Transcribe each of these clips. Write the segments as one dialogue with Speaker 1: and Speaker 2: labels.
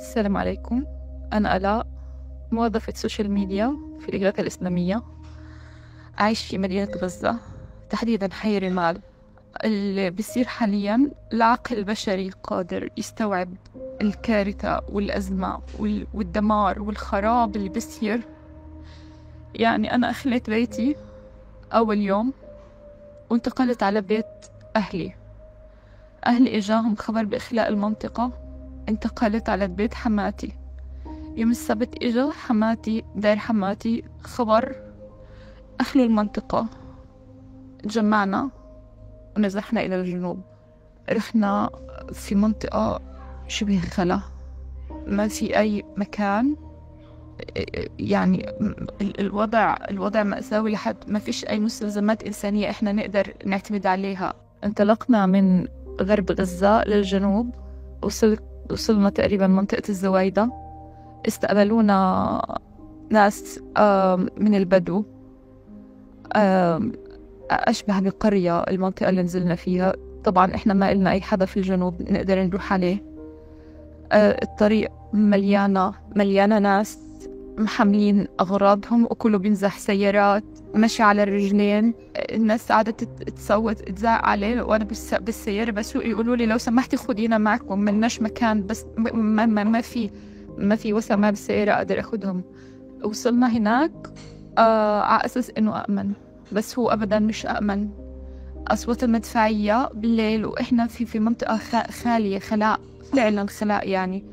Speaker 1: السلام عليكم. أنا آلاء موظفة social media في الإغاثة الإسلامية. أعيش في مدينة غزة. تحديدا حي رمال اللي بيصير حاليا العقل البشري قادر يستوعب الكارثة والأزمة والدمار والخراب اللي بيصير. يعني أنا أخليت بيتي أول يوم وانتقلت على بيت أهلي. أهلي إجاهم خبر بإخلاء المنطقة. انتقلت على بيت حماتي. يوم السبت إجا حماتي داير حماتي خبر أهل المنطقة. تجمعنا ونزحنا إلى الجنوب. رحنا في منطقة شبه خلا. ما في أي مكان. يعني الوضع الوضع مأساوي لحد ما فيش أي مستلزمات إنسانية إحنا نقدر نعتمد عليها. انطلقنا من غرب غزة للجنوب وصلت وصلنا تقريبا منطقة الزوايدة. استقبلونا ناس من البدو. أشبه بقرية المنطقة اللي نزلنا فيها. طبعا إحنا ما إلنا أي حدا في الجنوب نقدر نروح عليه. الطريق مليانة مليانة ناس. محملين أغراضهم وكله بينزح سيارات مشي على الرجلين الناس قعدت تصوت تزعق عليه وأنا بالسيارة بسوق يقولوا لي لو سمحتي خدينا معكم ملناش مكان بس ما, ما, ما في ما في وسع ما بالسيارة أقدر أخدهم. وصلنا هناك آه على أساس إنه أأمن. بس هو أبدا مش أأمن. أصوات المدفعية بالليل وإحنا في في منطقة خالية خلاء فعلا خلاء يعني.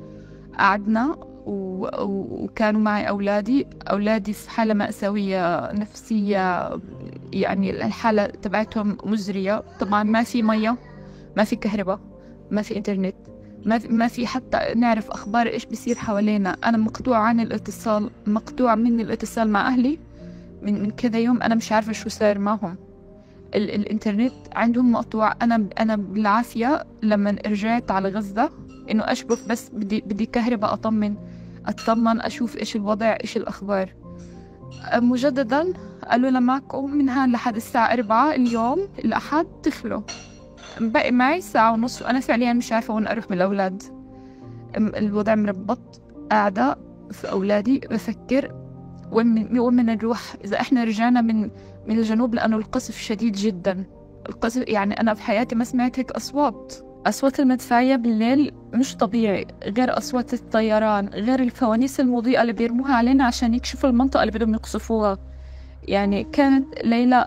Speaker 1: قعدنا وكانوا معي أولادي. أولادي في حالة مأساوية نفسية يعني الحالة تبعتهم مزرية. طبعا ما في مية ما في كهرباء ما في إنترنت ما في, ما في حتى نعرف أخبار إيش بيصير حوالينا. أنا مقطوع عن الاتصال مقطوع مني الاتصال مع أهلي. من, من كذا يوم أنا مش عارفة شو صار معهم. ال الإنترنت عندهم مقطوع. أنا أنا بالعافية لما رجعت على غزة إنه أشبك بس بدي بدي كهرباء أطمن. أطمن أشوف إيش الوضع إيش الأخبار. مجددا قالوا لنا معكم من هان لحد الساعة أربعة اليوم الأحد تخلوا بقي معي ساعة ونص وأنا فعليا مش عارفة وين أروح من الأولاد. الوضع مربط قاعدة في أولادي بفكر وين وين بدنا نروح. إذا إحنا رجعنا من من الجنوب لأنه القصف شديد جدا. القصف يعني أنا بحياتي ما سمعت هيك أصوات. أصوات المدفعية بالليل مش طبيعي غير أصوات الطيران غير الفوانيس المضيئة اللي بيرموها علينا عشان يكشفوا المنطقة اللي بدهم يقصفوها. يعني كانت ليلة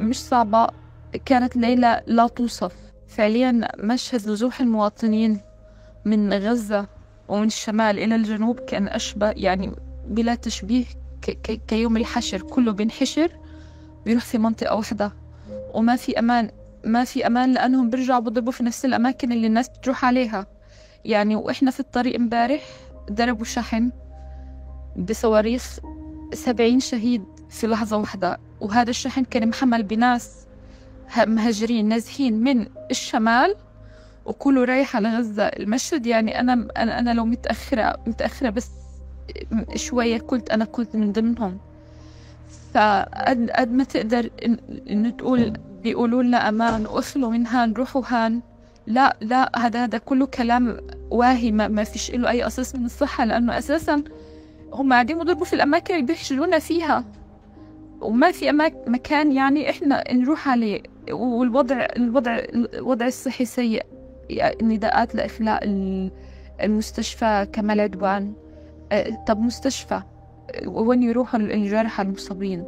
Speaker 1: مش صعبة كانت ليلة لا توصف. فعليا مشهد نزوح المواطنين من غزة ومن الشمال إلى الجنوب كان أشبه يعني بلا تشبيه كيوم الحشر. كله بينحشر بيروح في منطقة واحدة وما في أمان. ما في أمان لأنهم بيرجعوا بضربوا في نفس الأماكن اللي الناس بتروح عليها. يعني وإحنا في الطريق امبارح ضربوا شحن بصواريخ سبعين شهيد في لحظة واحدة وهذا الشحن كان محمل بناس مهاجرين نازحين من الشمال وكله رايح على غزة المشهد. يعني أنا أنا لو متأخرة متأخرة بس شوية كنت أنا كنت من ضمنهم. فقد ما تقدر إنه تقول بيقولوا لنا أمان وصلوا من هان روحوا هان لا لا هذا هذا كله كلام واهي ما, ما فيش له أي أساس من الصحة لأنه أساسا هم قاعدين يضربوا في الأماكن اللي بيحشرونا فيها. وما في أماكن مكان يعني إحنا نروح عليه. والوضع الوضع الوضع الصحي سيء. يعني نداءات لإخلاء المستشفى كمال عدوان. أه، طب مستشفى وين يروحوا الجرحى المصابين؟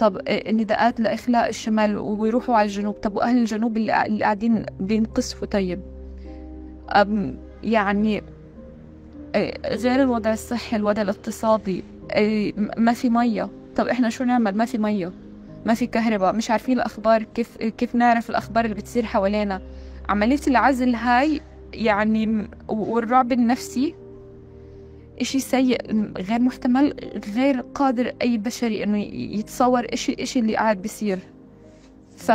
Speaker 1: طب النداءات لإخلاء الشمال ويروحوا على الجنوب. طب وأهل الجنوب اللي قاعدين بينقصفوا؟ طيب. يعني غير الوضع الصحي الوضع الاقتصادي ما في مية. طب إحنا شو نعمل؟ ما في مية. ما في كهرباء. مش عارفين الأخبار كيف كيف نعرف الأخبار اللي بتصير حوالينا. عملية العزل هاي يعني والرعب النفسي إشي سيء غير محتمل غير قادر أي بشري إنه يتصور إيش إيش اللي قاعد بيصير. ف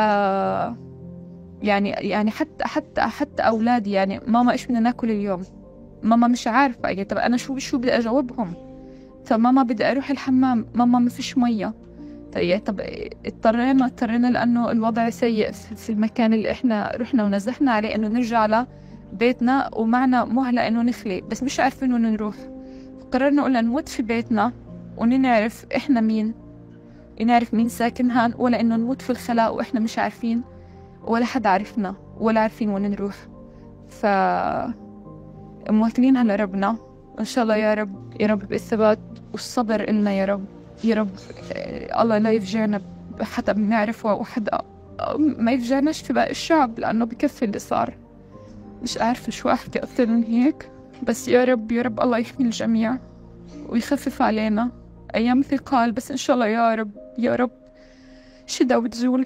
Speaker 1: يعني يعني حتى حتى حتى أولادي يعني ماما إيش بدنا ناكل اليوم؟ ماما مش عارفة. يعني طب أنا شو شو بدي أجاوبهم؟ طب ماما بدي أروح الحمام ماما ما فيش مية. طيب طب اضطرينا اضطرينا لأنه الوضع سيء في المكان اللي إحنا رحنا ونزحنا عليه إنه نرجع بيتنا ومعنا مهلة إنه نخلي بس مش عارفين وين نروح. قررنا قلنا نموت في بيتنا ونعرف إحنا مين. نعرف مين ساكن هان ولا إنه نموت في الخلاء وإحنا مش عارفين ولا حد عارفنا ولا عارفين وين نروح. ف موكلينها لربنا إن شاء الله يا رب يا رب بالثبات والصبر إلنا يا رب. يا رب الله لا يفجعنا حتى بنعرفه وحدا ما يفجعناش في باقي الشعب لأنه بكفي اللي صار. مش عارفة شو أحكي أكثر من هيك. بس يا رب يا رب الله يحمي الجميع ويخفف علينا. أيام ثقال بس إن شاء الله يا رب يا رب. شدة وتزول.